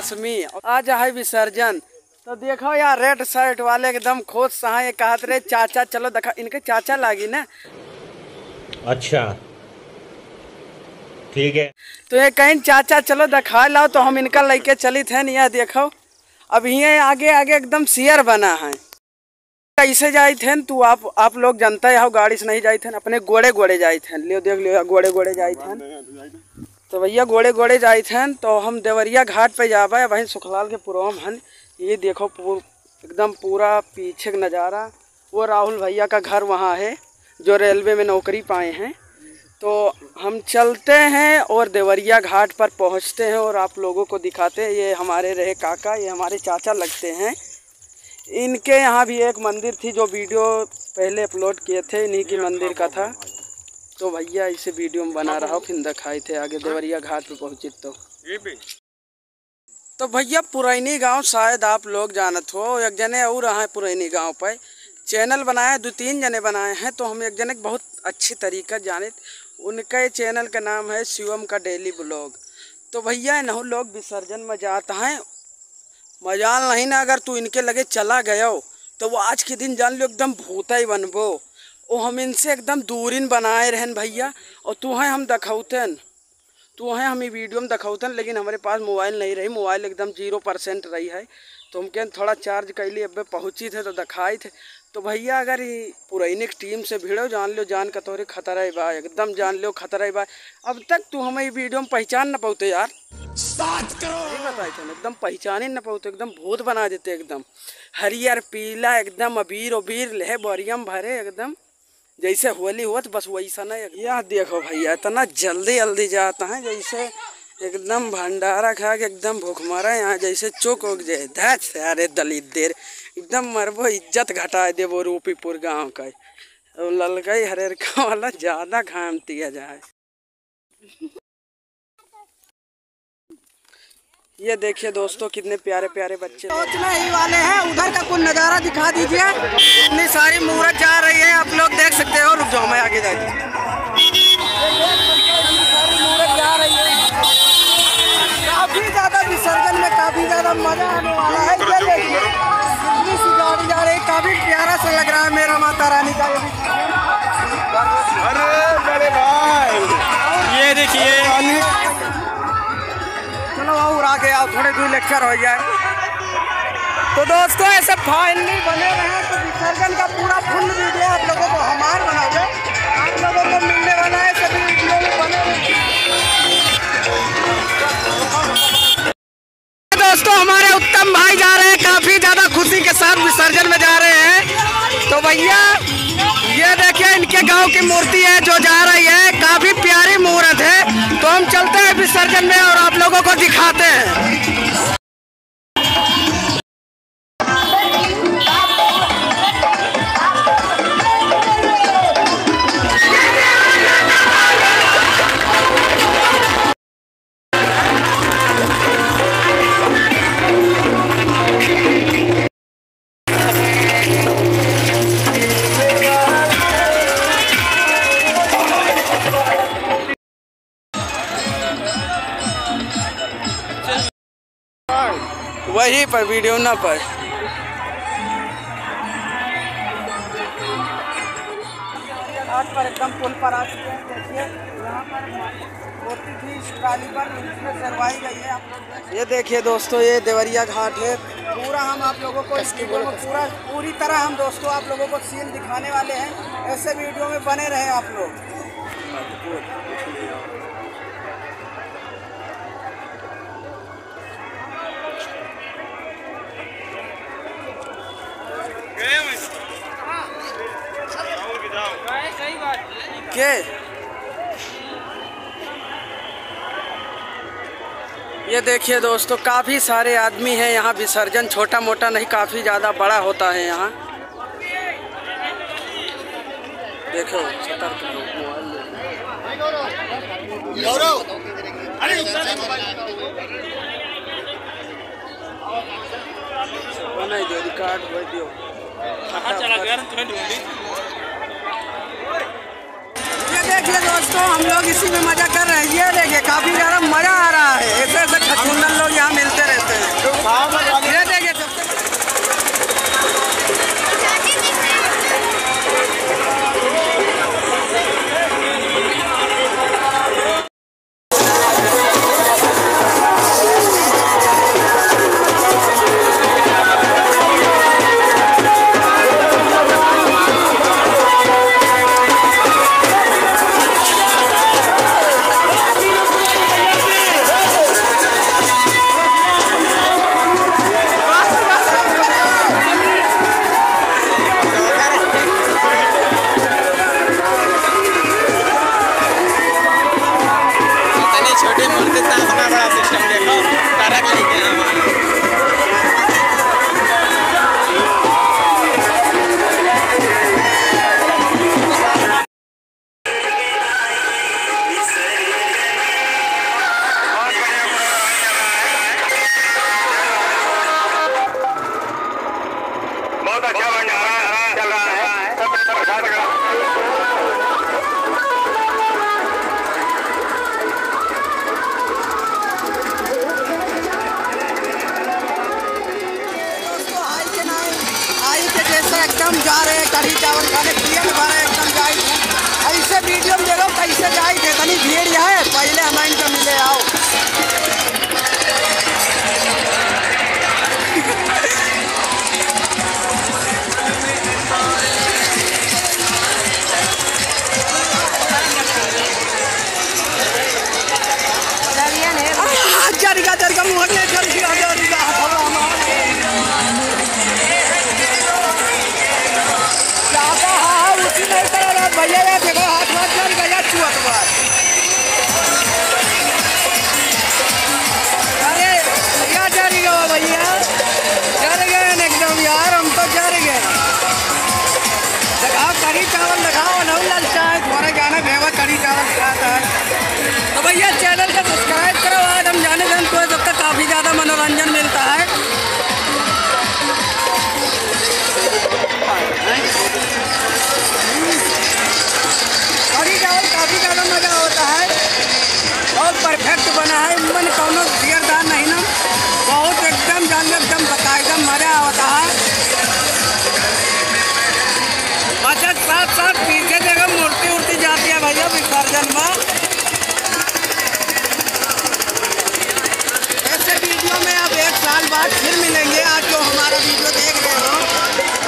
दशमी आज है विसर्जन। तो देखो यार रेड शर्ट वाले एकदम खोज सहा ये कहत रहे चाचा चलो देखा इनके चाचा लागी ना। अच्छा। ठीक है। तो ये कहीं चाचा चलो दिखा लाओ तो हम इनका लेके चली थे नहीं देखो। अब ये आगे आगे एकदम शेयर बना है। कैसे जाई थे तू आप आप लोग जानते हो गाड़ी से नहीं जाई थे अपने गोड़े गोड़े जाई थे लियो देख लियो गोड़े गोड़े जाई थे तो भैया गोड़े गोड़े जाए थे तो हम देवरिया घाट पे जाबे वहीं सुखलाल के पुरम हन। ये देखो पूर, एकदम पूरा पीछे का नज़ारा। वो राहुल भैया का घर वहाँ है जो रेलवे में नौकरी पाए हैं। तो हम चलते हैं और देवरिया घाट पर पहुँचते हैं और आप लोगों को दिखाते हैं ये हमारे रहे काका ये हमारे चाचा लगते हैं। इनके यहाँ भी एक मंदिर थी जो वीडियो पहले अपलोड किए थे इन्हीं की मंदिर का था। तो भैया इसे वीडियो में बना रहा हूँ फिर दिखाई थे आगे देवरिया घाट पे पहुँचे तो। तो भैया पुरैनी गाँव शायद आप लोग जानत हो एक जने और रहा है पुरैनी गाँव पे। चैनल बनाए दो तीन जने बनाए हैं तो हम एक जने के बहुत अच्छी तरीका जाने उनके चैनल का नाम है शिवम का डेली ब्लॉग। तो भैया नहु लोग विसर्जन में जाता है। मजाल नहीं ना अगर तू इनके लगे चला गया हो तो वो आज के दिन जान लो एकदम भूता ही बनबो ओ हम इनसे एकदम दूरिन बनाए रहन भैया और तू है हम दखौतन। तू है हम ये वीडियो में दखौतन लेकिन हमारे पास मोबाइल नहीं रही मोबाइल एकदम ज़ीरो परसेंट रही है। तो हम क्या थोड़ा चार्ज कर कैली अब पहुँची थे तो दिखाई थे। तो भैया अगर ये पुरैनी टीम से भिड़ो जान लो जान का तोरे खतरा है बा एकदम जान लो खतरा है बा। अब तक तू हमें वीडियो में पहचान न पाते यार। नहीं बताए थे एकदम पहचान ही न पाते एकदम भूत बना देते एकदम। हरियर पीला एकदम अबीर उबीर लहे बोरियम भरे एकदम। जैसे होली हुआ तो बस वैसा ना यह देखो भैया, इतना जल्दी जल्दी जाता है, जैसे एकदम भंडारा खा के एकदम भूखमरा यहाँ जैसे चौक उग जाए। धैच से अरे दलित देर, एकदम मरबो इज़्ज़त घटा देबो रूपीपुर गाँव का। ललकई हरेरका वाला ज़्यादा घाम दिया जाए। ये देखिए दोस्तों, कितने प्यारे प्यारे बच्चे। पहुँचने ही वाले हैं, उधर का कुछ नज़ारा दिखा दीजिए। इतनी सारी मूर्त जा रही है, आप लोग देख सकते हो। रुक जाओ, मैं आगे जा काफ़ी ज़्यादा विसर्जन में काफ़ी ज़्यादा मज़ा आने वाला है। ये देखिए गाड़ी जा रही काफ़ी प्यारा सा लग रहा है मेरा माता रानी का ये भी। और आगे आओ, थोड़े दूर लेक्चर हो जाए तो दोस्तों, ऐसे फाइनली बने रहे तो विसर्जन का पूरा फुल वीडियो आप लोगों को हमार बना दे आप लोगों को मिलने वाला है, सभी वीडियो में बने दोस्तों, हमारे उत्तम भाई जा रहे हैं, काफ़ी ज़्यादा खुशी के साथ विसर्जन में जा रहे हैं। तो भैया इनके गाँव की मूर्ति है जो जा रही है। काफ़ी प्यारी मुहूर्त है। तो हम चलते हैं विसर्जन में और आप लोगों को दिखाते हैं। वही पर वीडियो ना पर। घाट पर एकदम पुल पर आ चुके हैं देखिए। यहाँ पर मूर्ति थी पर इसमें गई है। आप ये देखिए दोस्तों ये देवरिया घाट है। पूरा हम आप लोगों को इस वीडियो में पूरा पूरी तरह हम दोस्तों आप लोगों को सीन दिखाने वाले हैं। ऐसे वीडियो में बने रहे आप लोग। के ये देखिए दोस्तों काफ़ी सारे आदमी हैं यहाँ विसर्जन छोटा मोटा नहीं काफ़ी ज़्यादा बड़ा होता है यहाँ। देखो बनाई दो रिकॉर्ड हो दियो ये देखिए दोस्तों हम लोग इसी में मज़ा कर जा रहे हैं, कढ़ी चावल खाने पीएम खा भरे एकदम जाए ऐसे वीडियो में देखो, कैसे जाए तनी भीड़ है, पहले हमारे इनका मिले, आओ। भैया चैनल को सब्सक्राइब करो आज हम जाने जान को सबका काफ़ी ज़्यादा मनोरंजन मिलता है। बाद फिर मिलेंगे। आज जो हमारा वीडियो देख रहे हो।